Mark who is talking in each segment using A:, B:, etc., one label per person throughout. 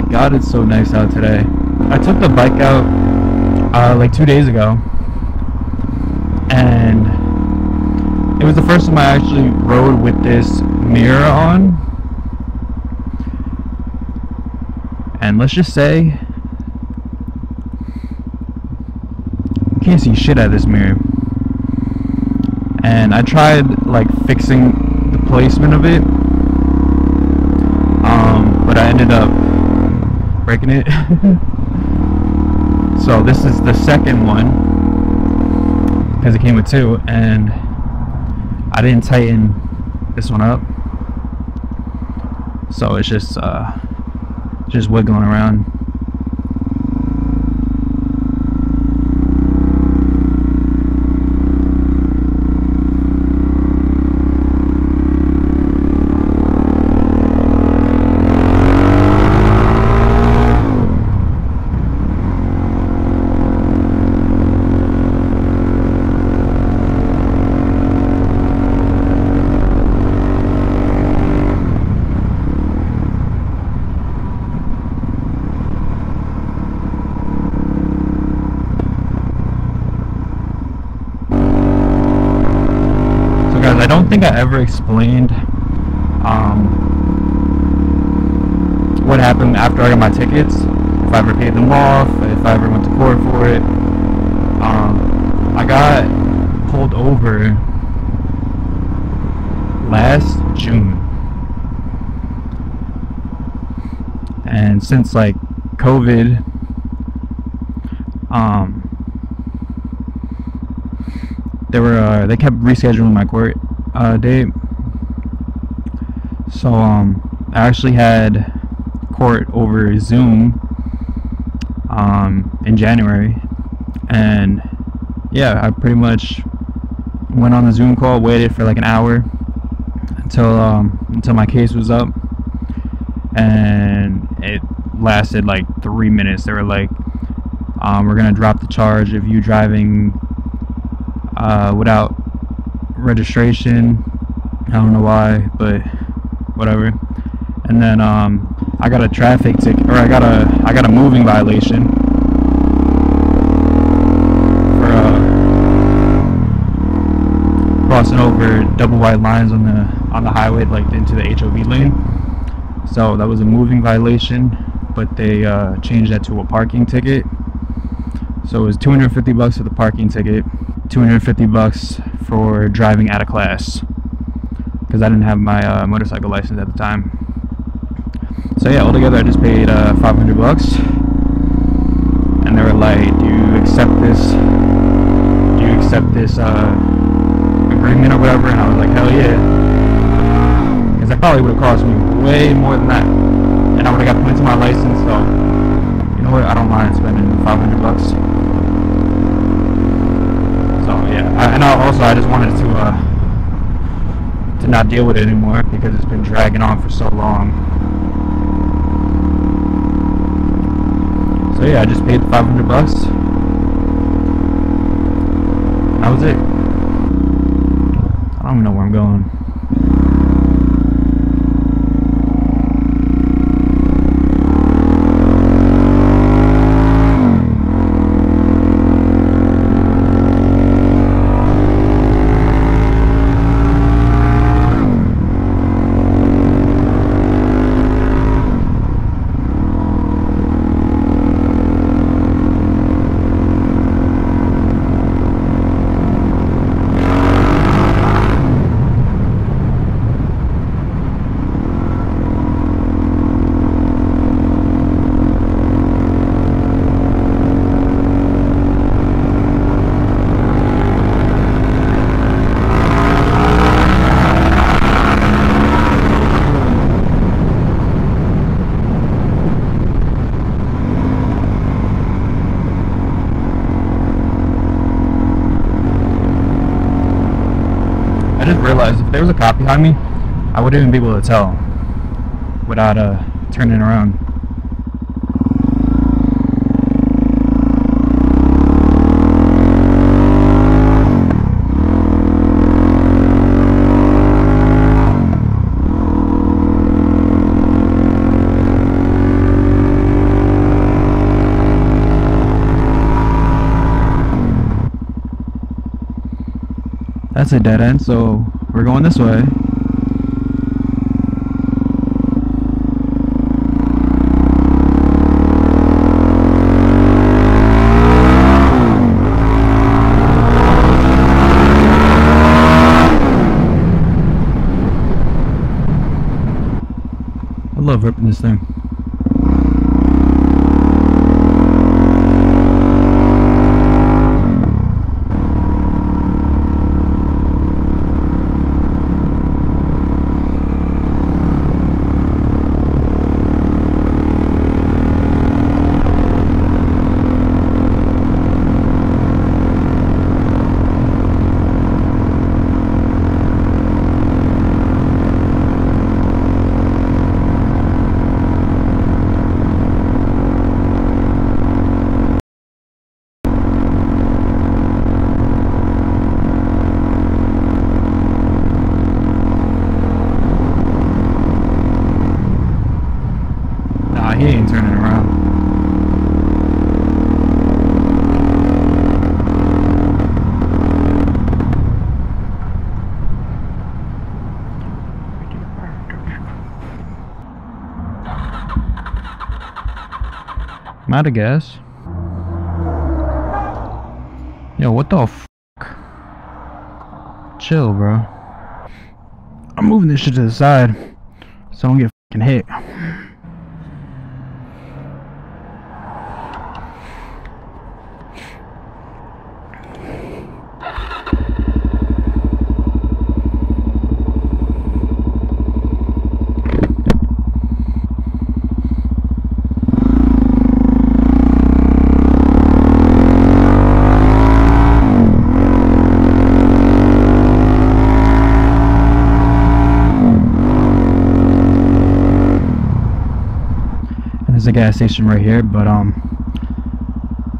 A: god, it's so nice out today. I took the bike out uh, like two days ago, and it was the first time I actually rode with this mirror on. And let's just say, can't see shit out of this mirror. And I tried like fixing the placement of it, um, but I ended up breaking it. so this is the second one because it came with two, and I didn't tighten this one up, so it's just uh, just wiggling around. So guys, I don't think I ever explained um, what happened after I got my tickets. If I ever paid them off, if I ever went to court for it. Um, I got pulled over last June. And since like COVID, um, they were uh, they kept rescheduling my court uh, date. So um, I actually had court over Zoom um, in January, and yeah, I pretty much went on the Zoom call, waited for like an hour until um, until my case was up, and it lasted like three minutes. They were like, um, "We're gonna drop the charge of you driving uh, without registration. I don't know why, but whatever. And then um, I got a traffic ticket, or I got a I got a moving violation for uh, crossing over double wide lines on the on the highway, like into the HOV lane. So that was a moving violation, but they uh, changed that to a parking ticket. So it was 250 bucks for the parking ticket, 250 bucks for driving out of class because I didn't have my uh, motorcycle license at the time. So yeah, altogether I just paid uh, 500 bucks, and they were like, "Do you accept this? Do you accept this uh, agreement or whatever?" And I was like, "Hell yeah!" Because that probably would have cost me way more than that, and I would have got points on my license. So you know what? I don't mind spending 500 bucks. So yeah, I, and I also I just wanted to uh, to not deal with it anymore because it's been dragging on for so long. So yeah, I just paid 500 bucks. That was it. I don't even know where I'm going. I just realized if there was a cop behind me, I wouldn't even be able to tell without uh, turning around. That's a dead end, so we're going this way. I love ripping this thing. He ain't turning around. Out of gas. Yo, what the f? Chill, bro. I'm moving this shit to the side so I don't get fucking hit. There's a gas station right here, but um,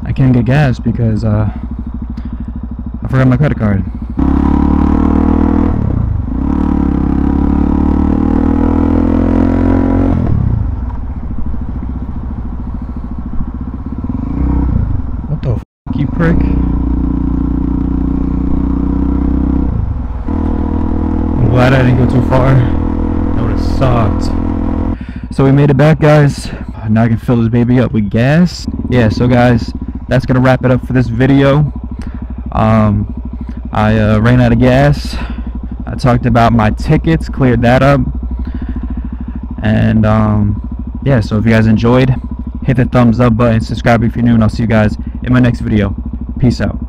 A: I can't get gas because uh, I forgot my credit card. What the f you prick? I'm glad I didn't go too far. That would have sucked. So we made it back, guys. Now I can fill this baby up with gas. Yeah, so guys, that's gonna wrap it up for this video. Um, I uh, ran out of gas. I talked about my tickets, cleared that up, and um, yeah. So if you guys enjoyed, hit the thumbs up button, subscribe if you're new, and I'll see you guys in my next video. Peace out.